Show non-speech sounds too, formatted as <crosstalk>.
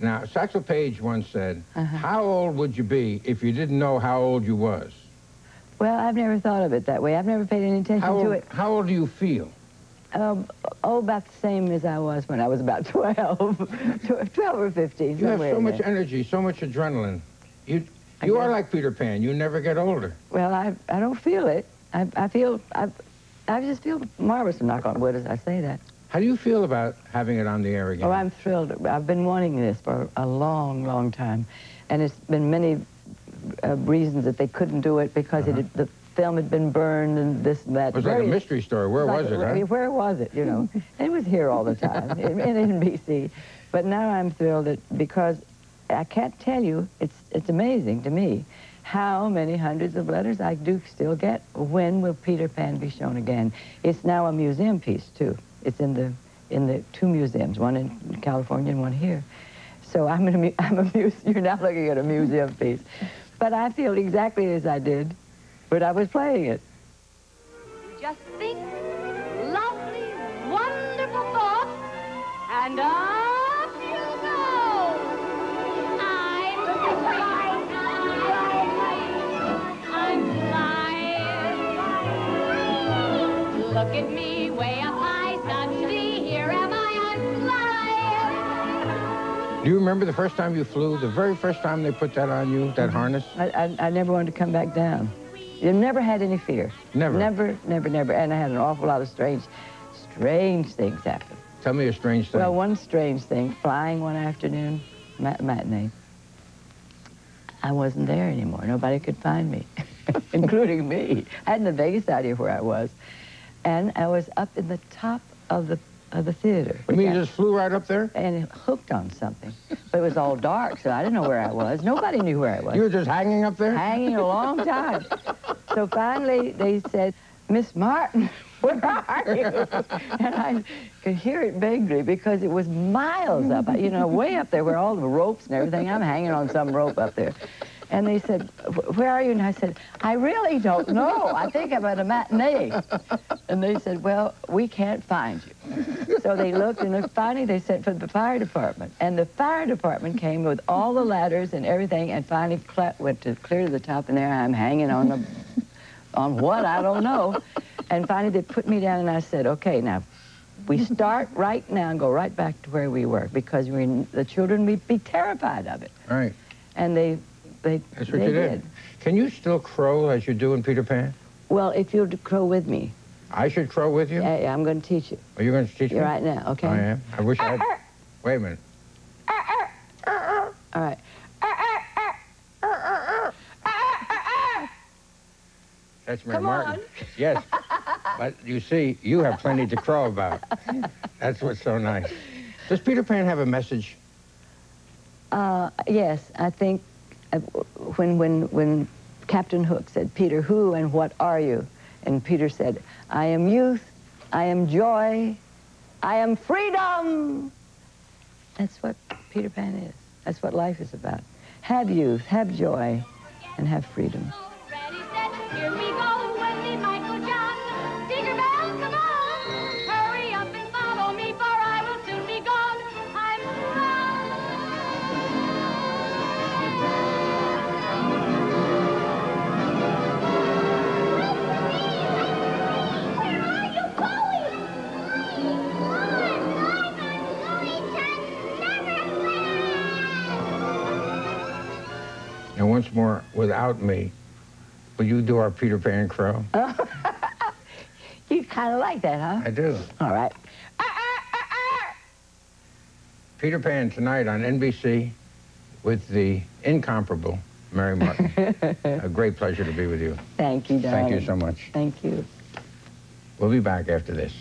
Now, Satchel Paige once said, Uh-huh. how old would you be if you didn't know how old you was? Well, I've never thought of it that way. I've never paid any attention How to it. how old do you feel? Um, oh, about the same as I was when I was about <laughs> 12, 12 or 15. You have so much there. energy, so much adrenaline. You, you are like Peter Pan. You never get older. Well, I, I don't feel it. I, I feel, I, I just feel marvelous, knock on wood as I say that. How do you feel about having it on the air again? Oh, I'm thrilled. I've been wanting this for a long, long time. And it's been many uh, reasons that they couldn't do it because it had, the film had been burned and this and that. Uh-huh. it was like a mystery story. Where like, was it, where, huh? where was it, you know? <laughs> it was here all the time, in, in NBC. But now I'm thrilled that because I can't tell you, it's, it's amazing to me how many hundreds of letters I do still get. When will Peter Pan be shown again? It's now a museum piece, too. It's in the, in the two museums, one in California and one here. So I'm, in a, <laughs> I'm a you're now looking at a museum piece. But I feel exactly as I did when I was playing it. Just think, lovely, wonderful thoughts, and up Look at me, way up high, the here am I, I'm flying. Do you remember the first time you flew? The very first time they put that on you, that mm-hmm. harness? I, I, I never wanted to come back down. You never had any fear. Never? Never, never, never. And I had an awful lot of strange, strange things happen. Tell me a strange thing. Well, one strange thing, flying one afternoon, mat- matinee. I wasn't there anymore. Nobody could find me, <laughs> including me. I hadn't the vaguest idea where I was. And I was up in the top of the, of the theater. you mean you just flew right up there? and hooked on something. But it was all dark, so I didn't know where I was. Nobody knew where I was. You were just hanging up there? hanging a long time. So finally they said, Miss Martin, <laughs> where are you? And I could hear it vaguely because it was miles up, you know, way up there where all the ropes and everything. I'm hanging on some rope up there. And they said, where are you? And I said, I really don't know. I think I'm at a matinee. And they said, well, we can't find you. So they looked, and then finally they sent for the fire department. And the fire department came with all the ladders and everything, and finally went to clear to the top, and there I'm hanging on the, on what, I don't know. And finally they put me down, and I said, okay, now, we start right now and go right back to where we were, because we, the children would be terrified of it. Right. And they, they, That's what they you did. Can you still crow as you do in Peter Pan? Well, if you'll crow with me, I should crow with you? yeah, yeah, I'm going to teach you. Are you going to teach you me? Right now, okay? I am. I wish I had... Wait a minute. All right. That's Mary Come Martin. on. Yes. But you see, you have plenty to crow about. That's what's so nice. Does Peter Pan have a message? Uh, yes, I think uh, when, when, when Captain Hook said, Peter, who and what are you? And Peter said, I am youth, I am joy, I am freedom. That's what Peter Pan is. That's what life is about. Have youth, have joy, and have freedom. Once more, without me, will you do our Peter Pan crow? <laughs> You kind of like that, huh? I do. All right. Ah, ah, ah, Peter Pan tonight on NBC with the incomparable Mary Martin. <laughs> a great pleasure to be with you. Thank you, darling. Thank you so much. Thank you. We'll be back after this.